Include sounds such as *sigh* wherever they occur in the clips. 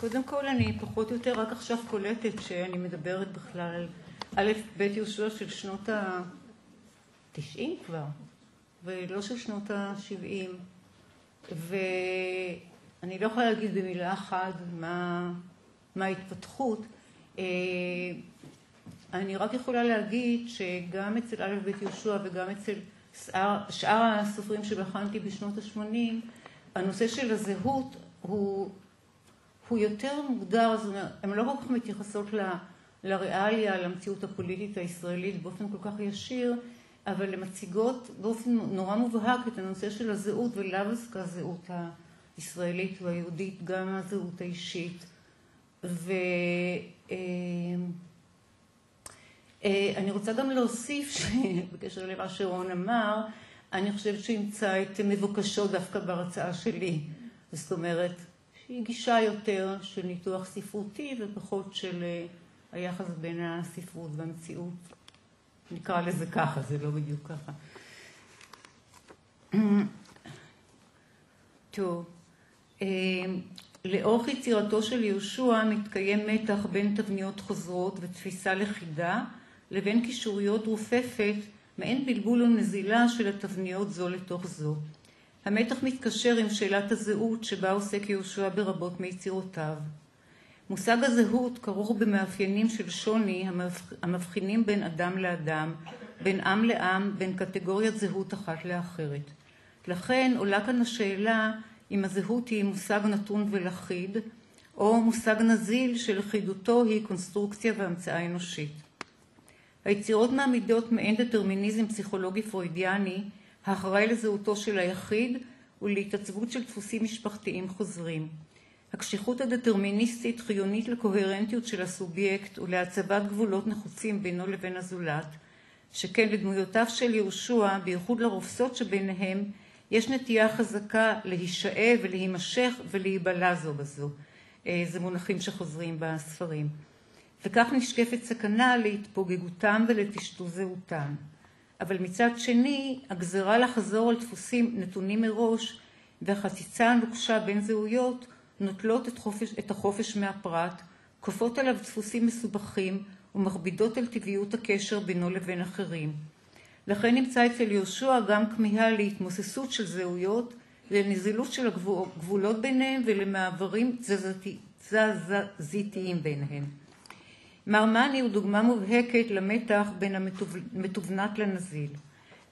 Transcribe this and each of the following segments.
קודם כל אני פחות או יותר רק עכשיו קולטת שאני מדברת בכלל על א' ב' יהושע של שנות ה-90 כבר, ולא של שנות ה-70, ואני לא יכולה להגיד במילה אחת מה ההתפתחות. אני רק יכולה להגיד שגם אצל א' ב' יהושע וגם אצל שאר הסופרים שבחנתי בשנות ה-80, הנושא של הזהות הוא יותר מוגדר, אומרת, הן לא כל כך מתייחסות לריאליה, למציאות הפוליטית הישראלית באופן כל כך ישיר, אבל הן מציגות באופן נורא מובהק את הנושא של הזהות ולאו דווקא הזהות הישראלית והיהודית, גם הזהות האישית. אני רוצה גם להוסיף, *laughs* בקשר למה שרון אמר, אני חושבת שימצא את מבוקשו דווקא בהרצאה שלי. זאת אומרת, שהיא גישה יותר של ניתוח ספרותי ופחות של היחס בין הספרות והמציאות. נקרא לזה ככה, זה לא בדיוק ככה. *clears throat* טוב, לאורך יצירתו של יהושע מתקיים מתח בין תבניות חוזרות ותפיסה לכידה לבין קישוריות רופפת מעין בלבול ונזילה של התבניות זו לתוך זו. המתח מתקשר עם שאלת הזהות שבה עוסק יהושע ברבות מיצירותיו. מושג הזהות כרוך במאפיינים של שוני המבחינים בין אדם לאדם, בין עם לעם, בין קטגוריית זהות אחת לאחרת. לכן עולה כאן השאלה אם הזהות היא מושג נתון ולכיד, או מושג נזיל שלכידותו היא קונסטרוקציה והמצאה אנושית. היצירות מעמידות מעין דטרמיניזם פסיכולוגי פרוידיאני האחראי לזהותו של היחיד ולהתעצבות של דפוסים משפחתיים חוזרים. הקשיחות הדטרמיניסטית חיונית לקוהרנטיות של הסובייקט ולהצבת גבולות נחוצים בינו לבין הזולת, שכן לדמויותיו של יהושע, בייחוד לרופסות שביניהם, יש נטייה חזקה להישאב ולהימשך ולהיבלע זו בזו. זה מונחים שחוזרים בספרים. וכך נשקפת סכנה להתפוגגותם ולטשטוש זהותם. אבל מצד שני, הגזרה לחזור על דפוסים נתונים מראש והחציצה הנוקשה בין זהויות נוטלות את, חופש, את החופש מהפרט, כופות עליו דפוסים מסובכים ומכבידות על טבעיות הקשר בינו לבין אחרים. לכן נמצא אצל יהושע גם כמיהה להתמוססות של זהויות, לנזילות של הגבולות ביניהם ולמעברים תזזיתיים ביניהם. מרמני הוא דוגמה מובהקת למתח בין המתוונת לנזיל.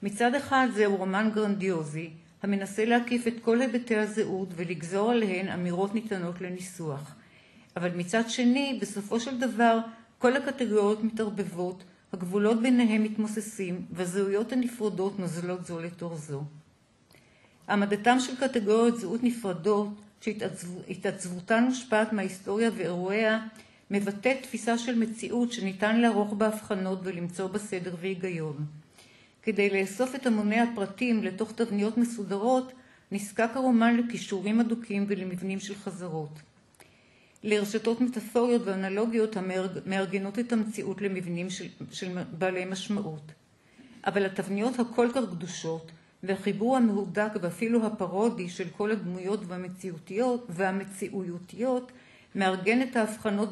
מצד אחד זהו רומן גרנדיוזי, המנסה להקיף את כל היבטי הזהות ולגזור עליהן אמירות ניתנות לניסוח. אבל מצד שני, בסופו של דבר, כל הקטגוריות מתערבבות, הגבולות ביניהם מתמוססים, והזהויות הנפרדות נוזלות זו לתוך זו. העמדתם של קטגוריות זהות נפרדות, שהתעצבותן מושפעת מההיסטוריה ואירועיה, מבטאת תפיסה של מציאות שניתן לערוך בהבחנות ולמצוא בסדר והיגיון. כדי לאסוף את המוני הפרטים לתוך תבניות מסודרות, נזקק הרומן לכישורים אדוקים ולמבנים של חזרות. לרשתות מטאפוריות ואנלוגיות המארגנות את המציאות למבנים של, של בעלי משמעות. אבל התבניות הכל כך קדושות והחיבור המהודק ואפילו הפרודי של כל הדמויות והמציאותיות והמציאויותיות מארגן את ההבחנות,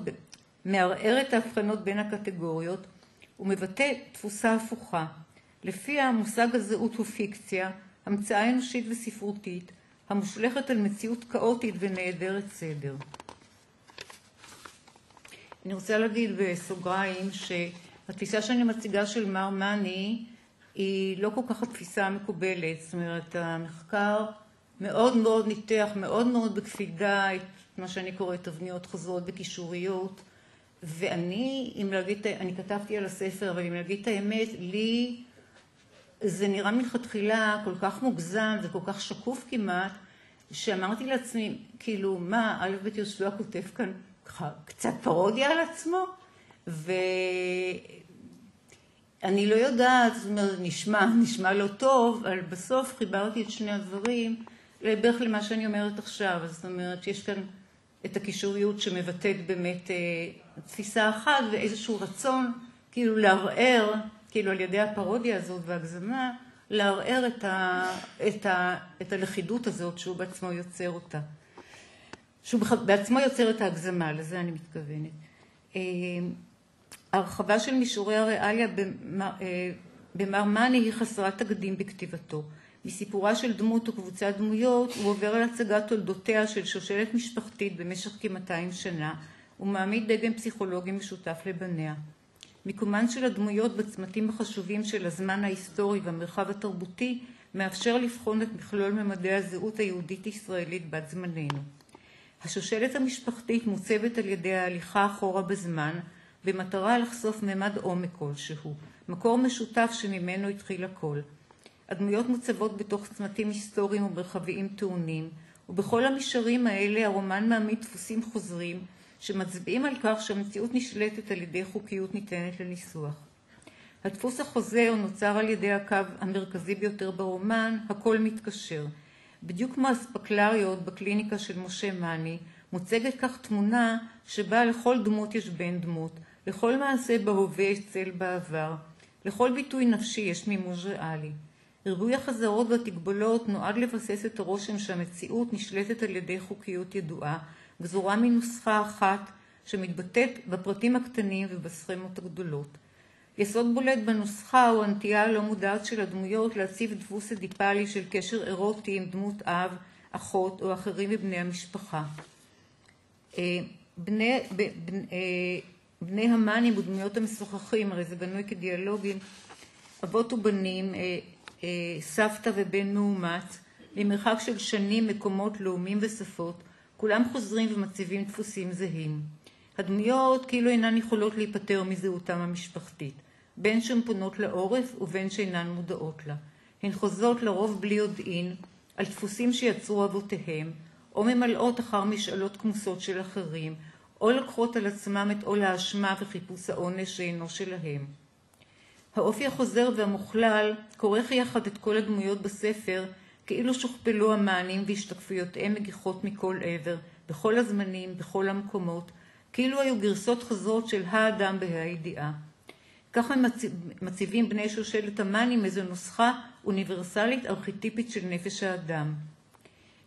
מערער את ההבחנות בין הקטגוריות ומבטא תפוסה הפוכה, לפיה המושג הזהות הוא פיקציה, המצאה אנושית וספרותית, המושלכת על מציאות כאוטית ונעדרת סדר. אני רוצה להגיד בסוגריים שהתפיסה שאני מציגה של מר מאני היא לא כל כך התפיסה המקובלת, זאת אומרת המחקר מאוד מאוד ניתח, מאוד מאוד בקפידה את מה שאני קוראת תבניות חוזרות וקישוריות ואני, אם להגיד, אני כתבתי על הספר, אבל אם להגיד את האמת, לי זה נראה מלכתחילה כל כך מוגזם וכל כך שקוף כמעט, שאמרתי לעצמי, כאילו, מה, א' ב' יהושע כותב כאן קצת פרודיה על עצמו? ואני לא יודעת, זאת אומרת, נשמע, *laughs* נשמע לא טוב, אבל בסוף חיברתי את שני הדברים בערך למה שאני אומרת עכשיו. זאת אומרת, יש כאן את הקישוריות שמבטאת באמת תפיסה אחת ואיזשהו רצון כאילו לערער, כאילו על ידי הפרודיה הזאת והגזמה, לערער את, ה, את, ה, את הלכידות הזאת שהוא בעצמו יוצר אותה. שהוא בעצמו יוצר את ההגזמה, לזה אני מתכוונת. ההרחבה של מישורי הריאליה במר מאני היא חסרת תקדים בכתיבתו. מסיפורה של דמות וקבוצת דמויות הוא עובר על הצגת תולדותיה של שושלת משפחתית במשך כ-200 שנה ומעמיד דגם פסיכולוגי משותף לבניה. מיקומן של הדמויות בצמתים החשובים של הזמן ההיסטורי והמרחב התרבותי מאפשר לבחון את מכלול ממדי הזהות היהודית-ישראלית בת זמננו. השושלת המשפחתית מוצבת על ידי ההליכה אחורה בזמן במטרה לחשוף ממד עומק כלשהו, מקור משותף שממנו התחיל הכל. הדמויות מוצבות בתוך צמתים היסטוריים ומרחביים טעונים, ובכל המישורים האלה הרומן מעמיד דפוסים חוזרים שמצביעים על כך שהמציאות נשלטת על ידי חוקיות ניתנת לניסוח. הדפוס החוזר נוצר על ידי הקו המרכזי ביותר ברומן, הכל מתקשר. בדיוק כמו הספקלריות בקליניקה של משה מאני, מוצגת כך תמונה שבה לכל דמות יש בן דמות, לכל מעשה בהווה יש צל בעבר, לכל ביטוי נפשי יש מימוש ריאלי. ריבוי החזרות והתגבולות נועד לבסס את הרושם שהמציאות נשלטת על ידי חוקיות ידועה, גזורה מנוסחה אחת שמתבטאת בפרטים הקטנים ובסכמות הגדולות. יסוד בולט בנוסחה הוא הנטייה הלא מודעת של הדמויות להציב דפוס אדיפלי של קשר אירוטי עם דמות אב, אחות או אחרים מבני המשפחה. אה, בני, אה, בני המאנים ודמויות המשוחחים, הרי זה בנוי כדיאלוגים, אבות ובנים, אה, סבתא ובן מאומץ, ממרחק של שנים, מקומות, לאומים ושפות, כולם חוזרים ומציבים דפוסים זהים. הדמויות כאילו אינן יכולות להיפטר מזהותם המשפחתית, בין שהן פונות לעורף ובין שאינן מודעות לה. הן חוזרות לרוב בלי יודעין על דפוסים שיצרו אבותיהם, או ממלאות אחר משאלות כמוסות של אחרים, או לקחות על עצמם את עול האשמה וחיפוש העונש שאינו שלהם. האופי החוזר והמוכלל כורך יחד את כל הדמויות בספר כאילו שוכפלו המענים והשתקפויותיהם מגיחות מכל עבר, בכל הזמנים, בכל המקומות, כאילו היו גרסות חזרות של האדם בהידיעה. ככה מציבים בני שושלת המאנים איזו נוסחה אוניברסלית ארכיטיפית של נפש האדם.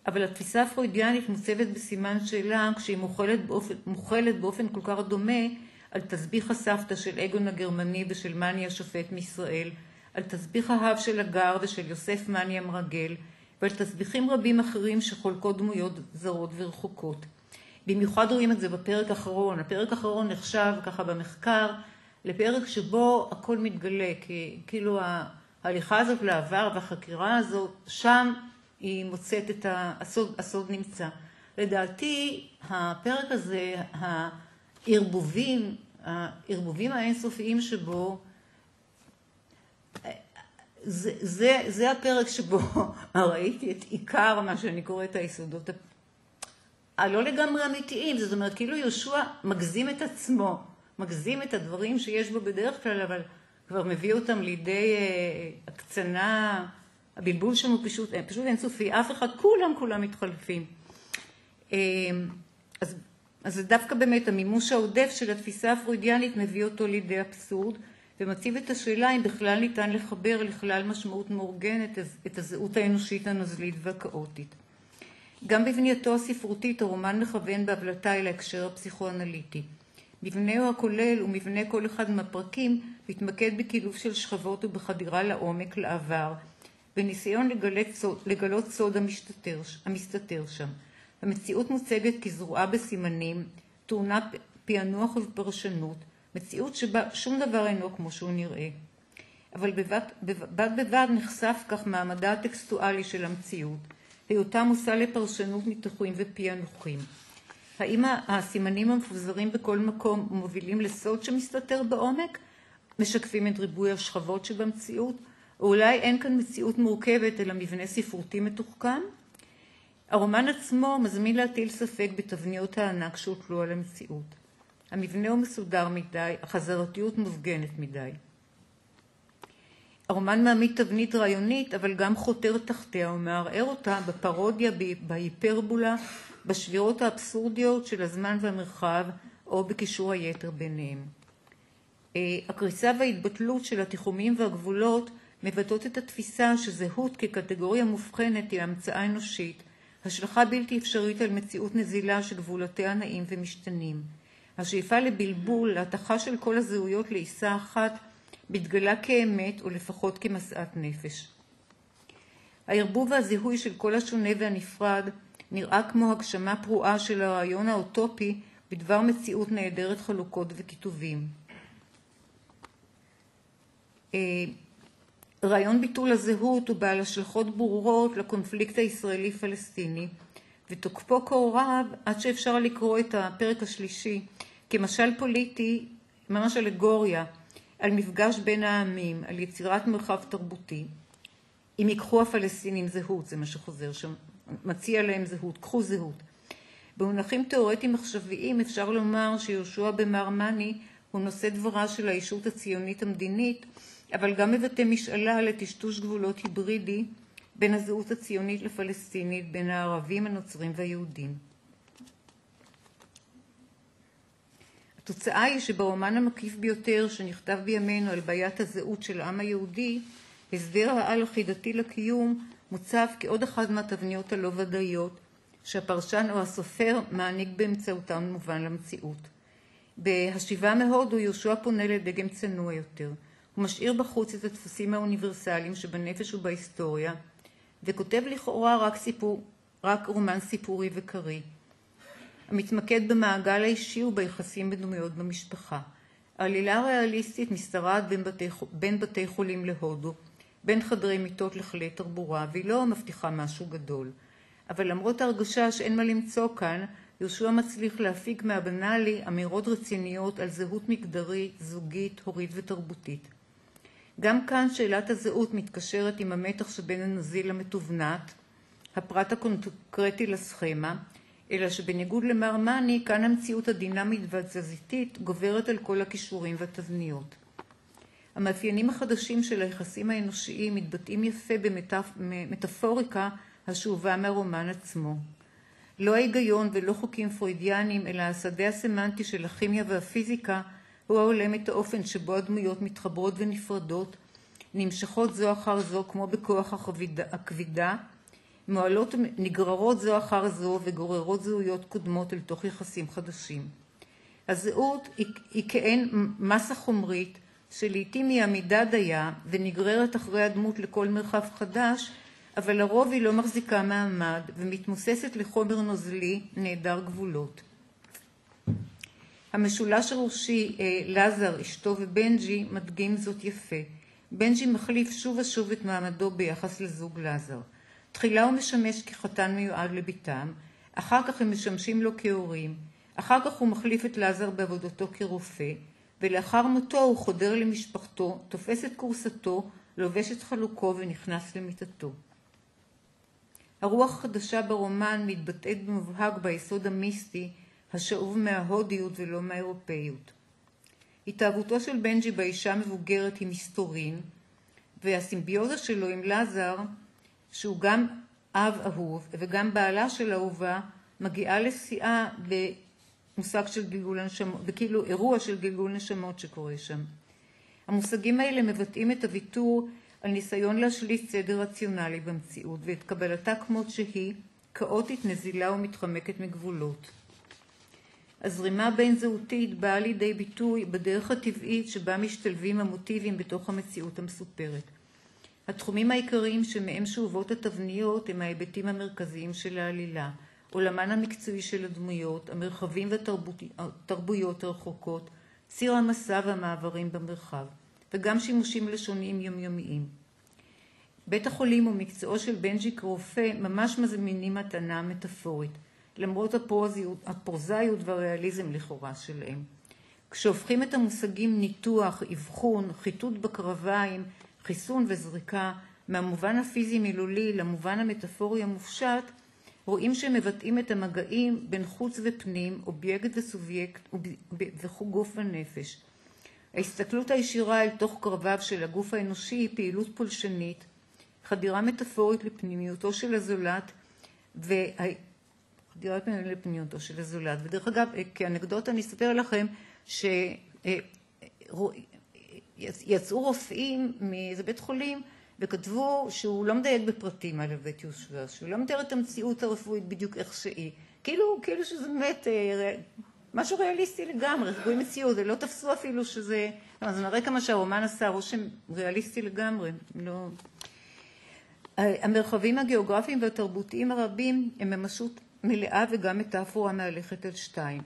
אבל התפיסה הפרוידיאנית מוצבת בסימן שאלה כשהיא מוכלת באופן, מוכלת באופן כל כך דומה על תסביך הסבתא של אגון הגרמני ושל מאני השופט מישראל, על תסביך האב של הגר ושל יוסף מאני המרגל, ועל תסביכים רבים אחרים שחולקות דמויות זרות ורחוקות. במיוחד רואים את זה בפרק האחרון. הפרק האחרון נחשב ככה במחקר לפרק שבו הכל מתגלה, כי כאילו ההליכה הזאת לעבר והחקירה הזאת, שם היא מוצאת את הסוד, הסוד נמצא. לדעתי הפרק הזה, הערבובים, הערבובים האינסופיים שבו, זה, זה, זה הפרק שבו *laughs* ראיתי את עיקר מה שאני קוראת היסודות הלא לגמרי אמיתיים, זאת אומרת כאילו יהושע מגזים את עצמו, מגזים את הדברים שיש בו בדרך כלל, אבל כבר מביא אותם לידי אה, הקצנה, הבלבול שם הוא פשוט, אה, פשוט אינסופי, אף אחד, כולם כולם מתחלפים. אה, אז, אז דווקא באמת המימוש העודף של התפיסה הפרוידיאנית מביא אותו לידי אבסורד, ומציב את השאלה אם בכלל ניתן לחבר לכלל משמעות מאורגנת את הזהות האנושית הנוזלית והכאוטית. גם בבנייתו הספרותית הרומן מכוון בהבלטה אל ההקשר הפסיכואנליטי. מבנהו הכולל ומבנה כל אחד מהפרקים מתמקד בקילוף של שכבות ובחדירה לעומק, לעבר, בניסיון סוד, לגלות סוד המסתתר, המסתתר שם. המציאות מוצגת כזרועה בסימנים, טעונה פענוח ופרשנות, מציאות שבה שום דבר אינו כמו שהוא נראה. אבל בד בבד, בבד נחשף כך מעמדה הטקסטואלי של המציאות, היותה מושא לפרשנות ניתוחים ופענוחים. האם הסימנים המפוזרים בכל מקום מובילים לסוד שמסתתר בעומק? משקפים את ריבוי השכבות שבמציאות? או אולי אין כאן מציאות מורכבת אלא מבנה ספרותי מתוחכם? הרומן עצמו מזמין להטיל ספק בתבניות הענק שהוטלו על המציאות. המבנה הוא מסודר מדי, החזרתיות מופגנת מדי. הרומן מעמיד תבנית רעיונית, אבל גם חותר תחתיה ומערער אותה בפרודיה, בהיפרבולה, בשבירות האבסורדיות של הזמן והמרחב, או בקישור היתר ביניהם. אה, הקריסה וההתבטלות של התיחומים והגבולות מבטאות את התפיסה שזהות כקטגוריה מובחנת היא המצאה אנושית, השלכה בלתי אפשרית על מציאות נזילה שגבולותיה נעים ומשתנים. השאיפה לבלבול, להתכה של כל הזהויות לעיסה אחת, מתגלה כאמת או לפחות כמשאת נפש. הערבוב והזיהוי של כל השונה והנפרד נראה כמו הגשמה פרועה של הרעיון האוטופי בדבר מציאות נעדרת חלוקות וכיתובים. רעיון ביטול הזהות הוא בעל השלכות ברורות לקונפליקט הישראלי-פלסטיני, ותוקפו כה רב עד שאפשר לקרוא את הפרק השלישי כמשל פוליטי, ממש אלגוריה, על מפגש בין העמים, על יצירת מרחב תרבותי. אם ייקחו הפלסטינים זהות, זה מה שחוזר שם, מציע להם זהות, קחו זהות. במונחים תאורטיים עכשוויים אפשר לומר שיהושע בן מרמני הוא נושא דברה של הישות הציונית המדינית, אבל גם מבטא משאלה לטשטוש גבולות היברידי בין הזהות הציונית לפלסטינית, בין הערבים, הנוצרים והיהודים. התוצאה היא שברומן המקיף ביותר שנכתב בימינו על בעיית הזהות של העם היהודי, הסדר העל החידתי לקיום מוצב כעוד אחת מהתבניות הלא ודאיות שהפרשן או הסופר מעניק באמצעותם מובן למציאות. בהשיבה מהודו יהושע פונה לדגם צנוע יותר. הוא משאיר בחוץ את הדפוסים האוניברסליים שבנפש ובהיסטוריה, וכותב לכאורה רק סיפור, רק רומן סיפורי וקריא. המתמקד במעגל האישי וביחסים בין דמויות במשפחה. העלילה הריאליסטית משתרעת בין בין בתי חולים להודו, בין חדרי מיטות לכלי תרבורה, והיא לא מבטיחה משהו גדול. אבל למרות ההרגשה שאין מה למצוא כאן, יהושע מצליח להפיק מהבנאלי אמירות רציניות על זהות מגדרית, זוגית, הורית ותרבותית. גם כאן שאלת הזהות מתקשרת עם המתח שבין הנזיל למתוונת, הפרט הקונקרטי לסכמה, אלא שבניגוד למר מאני, כאן המציאות הדינמית והתזזיתית גוברת על כל הכישורים והתבניות. המאפיינים החדשים של היחסים האנושיים מתבטאים יפה במטאפוריקה השאובה מהרומן עצמו. לא ההיגיון ולא חוקים פרוידיאנים, אלא השדה הסמנטי של הכימיה והפיזיקה, הוא ההולם את האופן שבו הדמויות מתחברות ונפרדות, נמשכות זו אחר זו כמו בכוח הכבידה, מועלות נגררות זו אחר זו וגוררות זהויות קודמות אל תוך יחסים חדשים. הזהות היא, היא כעין מסה חומרית שלעיתים היא עמידה דייה ונגררת אחרי הדמות לכל מרחב חדש, אבל לרוב היא לא מחזיקה מעמד ומתמוססת לחומר נוזלי נעדר גבולות. המשולש הראשי אה, לזר, אשתו ובנג'י מדגים זאת יפה. בנג'י מחליף שוב ושוב את מעמדו ביחס לזוג לזר. תחילה הוא משמש כחתן מיועד לביתם, אחר כך הם משמשים לו כהורים, אחר כך הוא מחליף את לזר בעבודתו כרופא, ולאחר מותו הוא חודר למשפחתו, תופס את כורסתו, לובש את חלוקו ונכנס למיטתו. הרוח החדשה ברומן מתבטאת במובהק ביסוד המיסטי השאוב מההודיות ולא מהאירופאיות. התאהבותו של בנג'י באישה מבוגרת היא מסתורין, והסימביוזה שלו עם לזר, שהוא גם אב אהוב וגם בעלה של אהובה, מגיעה לשיאה במושג של גלגול הנשמות, בכאילו אירוע של גלגול נשמות שקורה שם. המושגים האלה מבטאים את הוויתור על ניסיון להשליט סדר רציונלי במציאות ואת קבלתה כמות שהיא, כאוטית, נזילה ומתחמקת מגבולות. הזרימה הבין-זהותית באה לידי ביטוי בדרך הטבעית שבה משתלבים המוטיבים בתוך המציאות המסופרת. התחומים העיקריים שמהם שאובות התבניות הם ההיבטים המרכזיים של העלילה, עולמן המקצועי של הדמויות, המרחבים והתרבויות הרחוקות, ציר המסע והמעברים במרחב, וגם שימושים לשוניים יומיומיים. בית החולים ומקצועו של בנג'י כרופא ממש מזמינים מתנה מטאפורית. למרות הפרוזאיות והריאליזם לכאורה שלהם. כשהופכים את המושגים ניתוח, אבחון, חיטוט בקרביים, חיסון וזריקה מהמובן הפיזי-מילולי למובן המטאפורי המופשט, רואים שהם מבטאים את המגעים בין חוץ ופנים, אובייקט וסובייקט וגוף ונפש. ההסתכלות הישירה אל תוך קרביו של הגוף האנושי היא פעילות פולשנית, חדירה מטאפורית לפנימיותו של הזולת וה... דירת מנהל לפניותו של הזולת. ודרך אגב, אה, כאנקדוטה אני אספר לכם שיצאו רופאים מאיזה בית חולים וכתבו שהוא לא מדייק בפרטים על בית יהושע, שהוא לא מתאר את המציאות הרפואית בדיוק איך שהיא. כאילו, כאילו שזה באמת משהו ריאליסטי לגמרי, ריבוי מציאות, ולא תפסו אפילו שזה... אז נראה כמה שהרומן עשה רושם ריאליסטי לגמרי, לא... המרחבים הגיאוגרפיים והתרבותיים הרבים הם ממשות מלאה וגם מטאפורה מהלכת על שתיים.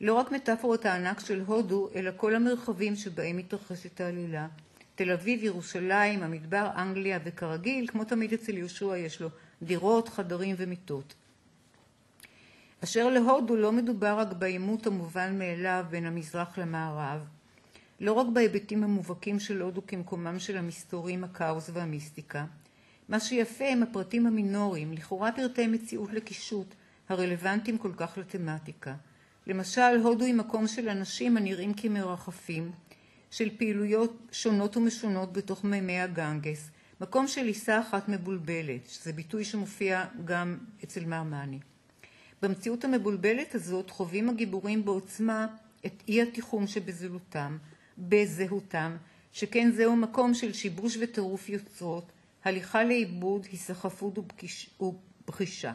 לא רק מטאפורת הענק של הודו, אלא כל המרחבים שבהם מתרחשת העלילה. תל אביב, ירושלים, המדבר, אנגליה, וכרגיל, כמו תמיד אצל יהושע יש לו דירות, חדרים ומיטות. אשר להודו לא מדובר רק בעימות המובן מאליו בין המזרח למערב, לא רק בהיבטים המובהקים של הודו כמקומם של המסתורים, הכאוס והמיסטיקה. מה שיפה הם הפרטים המינוריים, לכאורה פרטי מציאות לקישוט, הרלוונטיים כל כך לתמטיקה. למשל, הודו היא מקום של אנשים הנראים כמרחפים, של פעילויות שונות ומשונות בתוך מימי הגנגס, מקום של עיסה אחת מבולבלת, שזה ביטוי שמופיע גם אצל מרמני. במציאות המבולבלת הזאת חווים הגיבורים בעוצמה את אי התיחום שבזהותם, בזהותם, שכן זהו מקום של שיבוש וטירוף יוצרות, הליכה לאיבוד, היסחפות ובחישה.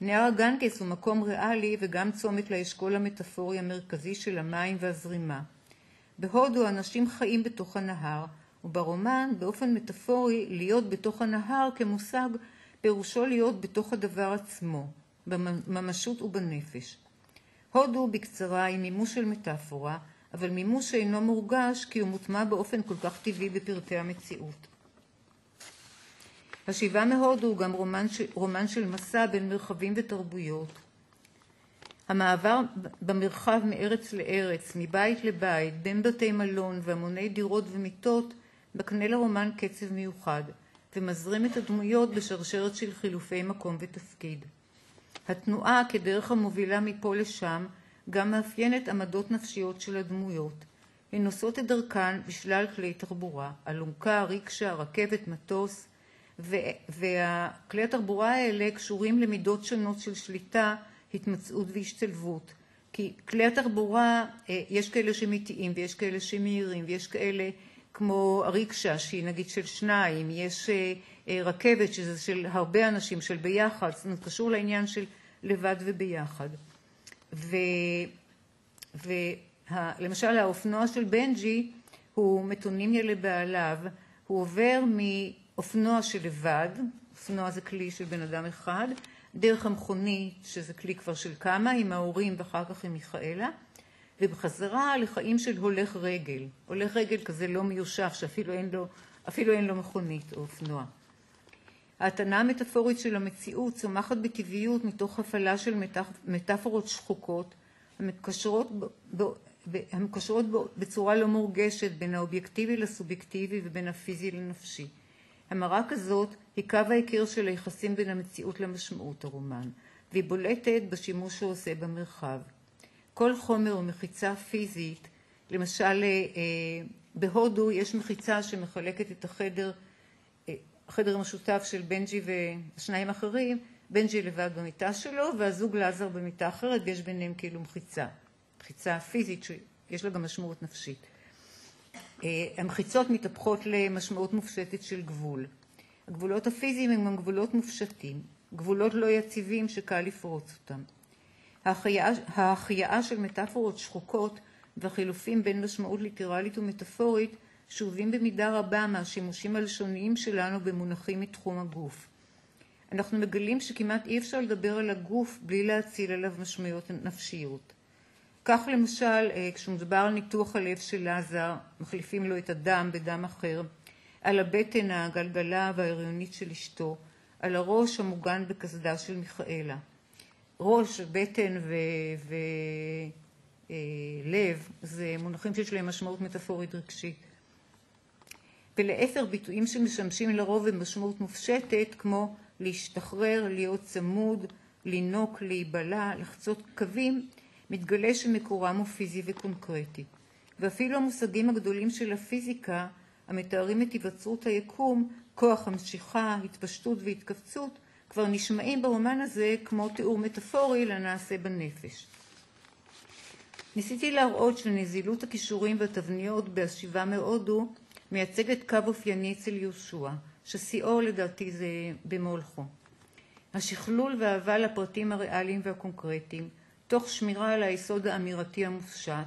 נהר הגנגס הוא מקום ריאלי וגם צומת לאשכול המטאפורי המרכזי של המים והזרימה. בהודו אנשים חיים בתוך הנהר, וברומן באופן מטאפורי להיות בתוך הנהר כמושג פירושו להיות בתוך הדבר עצמו, בממשות ובנפש. הודו בקצרה היא מימוש של מטאפורה, אבל מימוש שאינו מורגש כי הוא מוטמע באופן כל כך טבעי בפרטי המציאות. השיבה מהודו הוא גם רומן, רומן של מסע בין מרחבים ותרבויות. המעבר במרחב מארץ לארץ, מבית לבית, בין בתי מלון והמוני דירות ומיטות, מקנה לרומן קצב מיוחד, ומזרים את הדמויות בשרשרת של חילופי מקום ותפקיד. התנועה כדרך המובילה מפה לשם גם מאפיינת עמדות נפשיות של הדמויות. הן נושאות את דרכן בשלל כלי תחבורה, אלונקה, ריקשה, רכבת, מטוס, וכלי התחבורה האלה קשורים למידות שונות של שליטה, התמצאות והשתלבות. כי כלי התחבורה, אה, יש כאלה שמתיעים ויש כאלה שמהירים ויש כאלה כמו הריקשה שהיא נגיד של שניים, יש אה, אה, רכבת שזה של הרבה אנשים, של ביחד, זאת אומרת קשור לעניין של לבד וביחד. ולמשל האופנוע של בנג'י הוא מטונימיה לבעליו, הוא עובר מאופנוע של לבד, אופנוע זה כלי של בן אדם אחד, דרך המכונית, שזה כלי כבר של כמה, עם ההורים ואחר כך עם מיכאלה, ובחזרה לחיים של הולך רגל. הולך רגל כזה לא מיושף, שאפילו אין לו, אין לו מכונית או אופנוע. ההתנה המטאפורית של המציאות צומחת בטבעיות מתוך הפעלה של מטאפורות שחוקות המקשרות, ב, ב, המקשרות בצורה לא מורגשת בין האובייקטיבי לסובייקטיבי ובין הפיזי לנפשי. המראה כזאת היא קו ההיכר של היחסים בין המציאות למשמעות הרומן, והיא בולטת בשימוש שהוא עושה במרחב. כל חומר או מחיצה פיזית, למשל אה, בהודו יש מחיצה שמחלקת את החדר החדר המשותף של בנג'י ושניים אחרים, בנג'י לבד במיטה שלו והזוג לעזר במיטה אחרת ויש ביניהם כאילו מחיצה, מחיצה פיזית שיש לה גם משמעות נפשית. אה, המחיצות מתהפכות למשמעות מופשטת של גבול. הגבולות הפיזיים הם גם גבולות מופשטים, גבולות לא יציבים שקל לפרוץ אותם. ההחייאה של מטאפורות שחוקות והחילופים בין משמעות ליטרלית ומטאפורית שאובים במידה רבה מהשימושים הלשוניים שלנו במונחים מתחום הגוף. אנחנו מגלים שכמעט אי אפשר לדבר על הגוף בלי להציל עליו משמעויות נפשיות. כך למשל, אה, כשמדובר על ניתוח הלב של לעזר, מחליפים לו את הדם בדם אחר, על הבטן הגלגלה וההריונית של אשתו, על הראש המוגן בקסדה של מיכאלה. ראש, בטן ולב אה, זה מונחים שיש להם משמעות מטאפורית רגשית. ולעשר ביטויים שמשמשים לרוב במשמעות מופשטת כמו להשתחרר, להיות צמוד, לינוק, להיבלע, לחצות קווים, מתגלה שמקורם הוא פיזי וקונקרטי. ואפילו המושגים הגדולים של הפיזיקה, המתארים את היווצרות היקום, כוח המשיכה, התפשטות והתכווצות, כבר נשמעים ברומן הזה כמו תיאור מטאפורי לנעשה בנפש. ניסיתי להראות שנזילות הכישורים והתבניות בהשיבה מהודו מייצגת קו אופייני אצל יהושע, ששיאו לדעתי זה במולכו. השכלול והאהבה לפרטים הריאליים והקונקרטיים, תוך שמירה על היסוד האמירתי המופשט,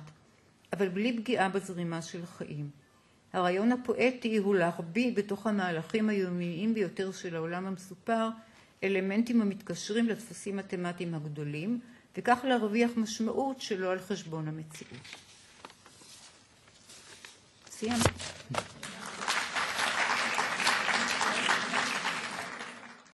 אבל בלי פגיעה בזרימה של החיים. הרעיון הפואטי הוא להחביא בתוך המהלכים היומיים ביותר של העולם המסופר אלמנטים המתקשרים לדפוסים התמטיים הגדולים, וכך להרוויח משמעות שלא על חשבון המציאות. סיימת.